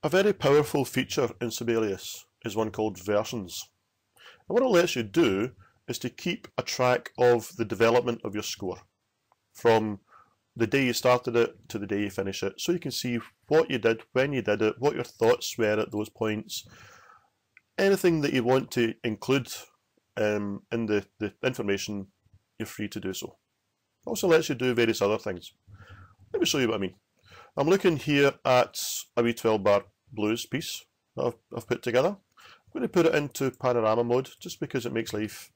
A very powerful feature in Sibelius is one called versions. And what it lets you do is to keep a track of the development of your score from the day you started it to the day you finish it so you can see what you did, when you did it, what your thoughts were at those points, anything that you want to include um, in the, the information, you're free to do so. It also lets you do various other things. Let me show you what I mean. I'm looking here at a wee 12 bar blues piece that I've, I've put together. I'm going to put it into panorama mode just because it makes life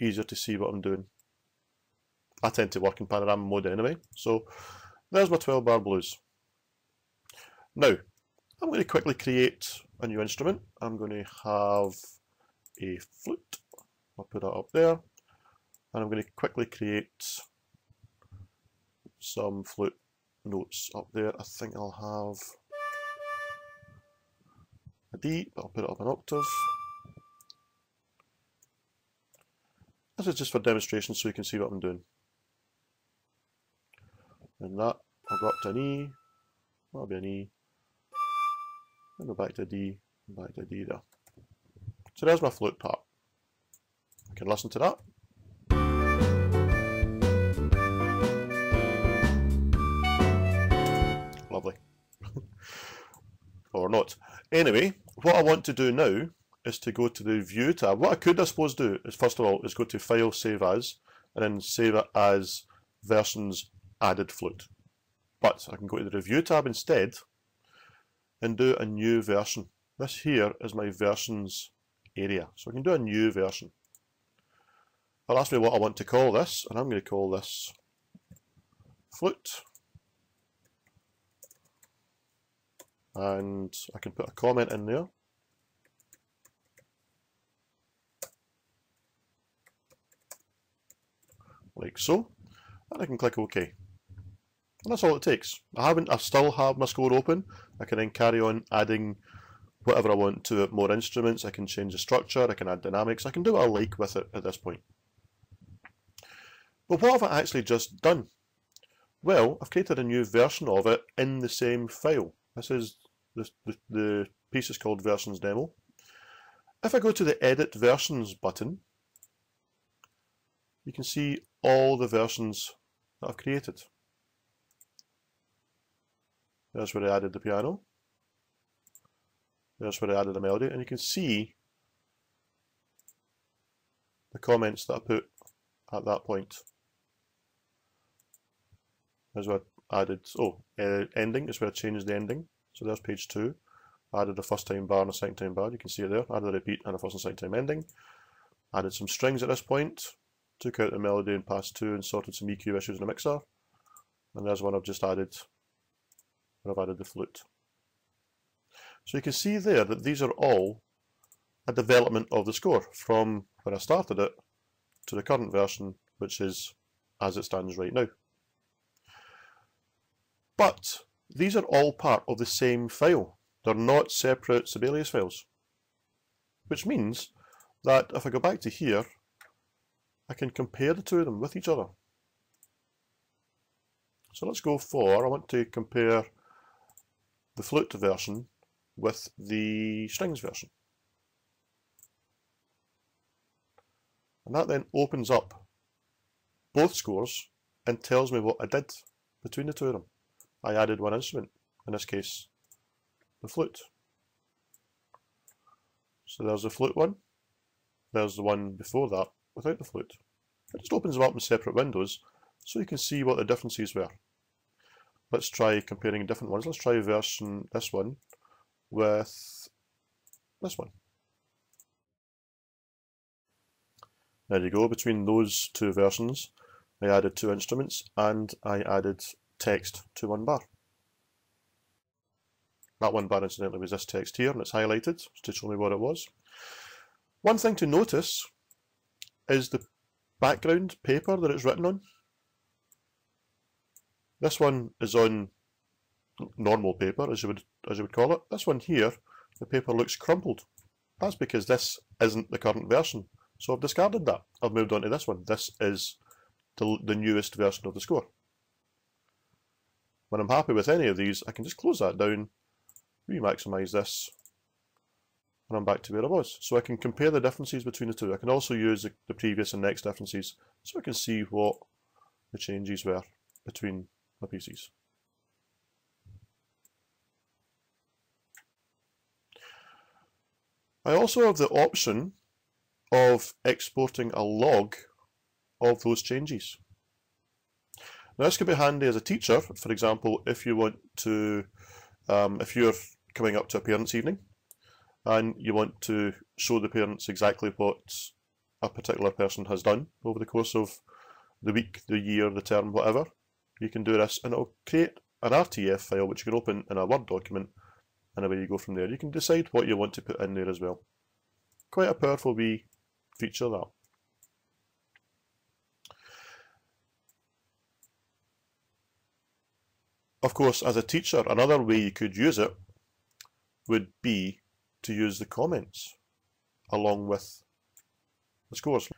easier to see what I'm doing. I tend to work in panorama mode anyway, so there's my 12 bar blues. Now, I'm going to quickly create a new instrument. I'm going to have a flute. I'll put that up there. And I'm going to quickly create some flute notes up there. I think I'll have a D, but I'll put it up an octave. This is just for demonstration so you can see what I'm doing. And that, I'll go up to an E, that'll be an E, and go back to D, back to D there. So there's my flute part. I can listen to that. Not. Anyway, what I want to do now is to go to the View tab. What I could, I suppose, do is first of all is go to File, Save As, and then save it as versions added flute. But I can go to the Review tab instead and do a new version. This here is my versions area. So I can do a new version. I'll ask me what I want to call this, and I'm going to call this flute. And I can put a comment in there. Like so. And I can click OK. And that's all it takes. I haven't I still have my score open. I can then carry on adding whatever I want to it, more instruments, I can change the structure, I can add dynamics, I can do what I like with it at this point. But what have I actually just done? Well, I've created a new version of it in the same file. This is the, the, the piece is called versions demo. If I go to the edit versions button, you can see all the versions that I've created. There's where I added the piano. There's where I added the melody, and you can see the comments that I put at that point. There's where I added, oh, uh, ending is where I changed the ending. So there's page two. Added a first time bar and a second time bar, you can see it there. Added a repeat and a first and second time ending. Added some strings at this point, took out the melody in pass two and sorted some EQ issues in the mixer. And there's one I've just added where I've added the flute. So you can see there that these are all a development of the score from when I started it to the current version, which is as it stands right now. But these are all part of the same file. They're not separate Sibelius files. Which means that if I go back to here, I can compare the two of them with each other. So let's go for, I want to compare the flute version with the strings version. And that then opens up both scores and tells me what I did between the two of them. I added one instrument, in this case the flute. So there's the flute one, there's the one before that without the flute. It just opens them up in separate windows so you can see what the differences were. Let's try comparing different ones. Let's try version this one with this one. There you go, between those two versions I added two instruments and I added text to one bar. That one bar incidentally was this text here and it's highlighted to show me what it was. One thing to notice is the background paper that it's written on. This one is on normal paper, as you would as you would call it. This one here, the paper looks crumpled. That's because this isn't the current version. So I've discarded that. I've moved on to this one. This is the, the newest version of the score. When I'm happy with any of these, I can just close that down, we maximise this and I'm back to where I was. So I can compare the differences between the two. I can also use the, the previous and next differences so I can see what the changes were between my PCs. I also have the option of exporting a log of those changes. Now this could be handy as a teacher, for example, if you want to, um, if you're coming up to a parents' evening and you want to show the parents exactly what a particular person has done over the course of the week, the year, the term, whatever, you can do this and it'll create an RTF file which you can open in a Word document and away you go from there. You can decide what you want to put in there as well. Quite a powerful wee feature that. Of course, as a teacher, another way you could use it would be to use the comments along with the scores.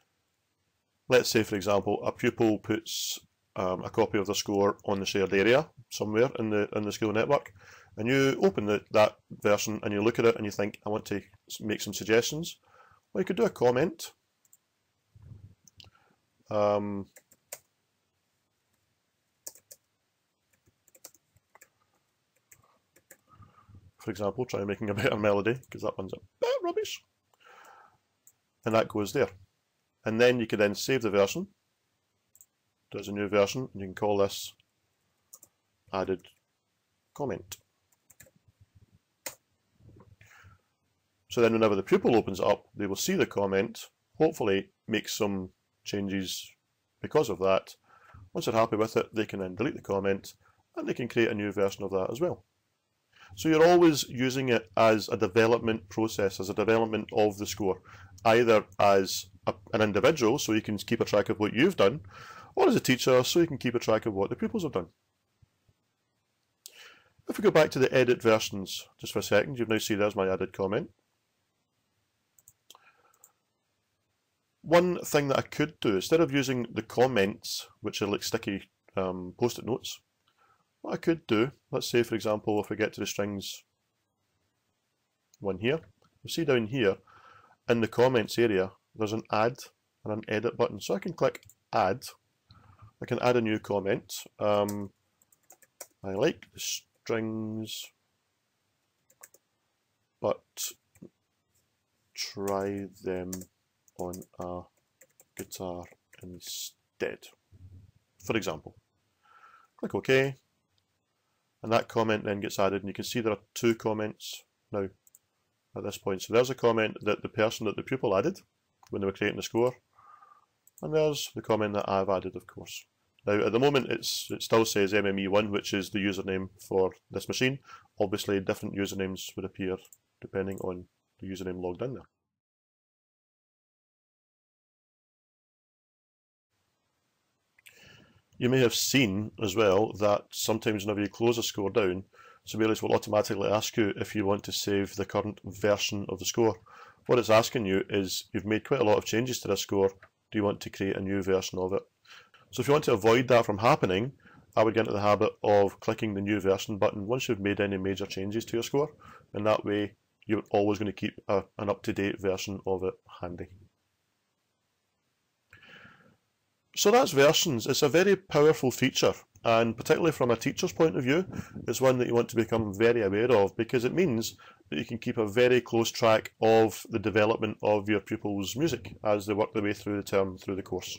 Let's say, for example, a pupil puts um, a copy of the score on the shared area somewhere in the in the school network, and you open the, that version and you look at it and you think, I want to make some suggestions. Well, you could do a comment. Um, for example, try making a better melody because that one's a bit rubbish. And that goes there. And then you can then save the version. There's a new version and you can call this added comment. So then whenever the pupil opens up, they will see the comment, hopefully make some changes because of that. Once they're happy with it, they can then delete the comment and they can create a new version of that as well. So you're always using it as a development process, as a development of the score, either as a, an individual, so you can keep a track of what you've done, or as a teacher, so you can keep a track of what the pupils have done. If we go back to the edit versions just for a second, you've now seen there's my added comment. One thing that I could do, instead of using the comments, which are like sticky um, post-it notes, what I could do, let's say for example if we get to the strings one here, you see down here in the comments area there's an add and an edit button. So I can click add, I can add a new comment. Um, I like the strings but try them on a guitar instead, for example. Click OK, and that comment then gets added and you can see there are two comments now at this point. So there's a comment that the person that the pupil added when they were creating the score and there's the comment that I've added of course. Now at the moment it's it still says MME1 which is the username for this machine. Obviously different usernames would appear depending on the username logged in there. You may have seen as well that sometimes whenever you close a score down, Sibelius will automatically ask you if you want to save the current version of the score. What it's asking you is, you've made quite a lot of changes to this score, do you want to create a new version of it? So if you want to avoid that from happening, I would get into the habit of clicking the new version button once you've made any major changes to your score, and that way you're always going to keep a, an up-to-date version of it handy. So that's versions. It's a very powerful feature and particularly from a teacher's point of view, it's one that you want to become very aware of because it means that you can keep a very close track of the development of your pupils' music as they work their way through the term, through the course.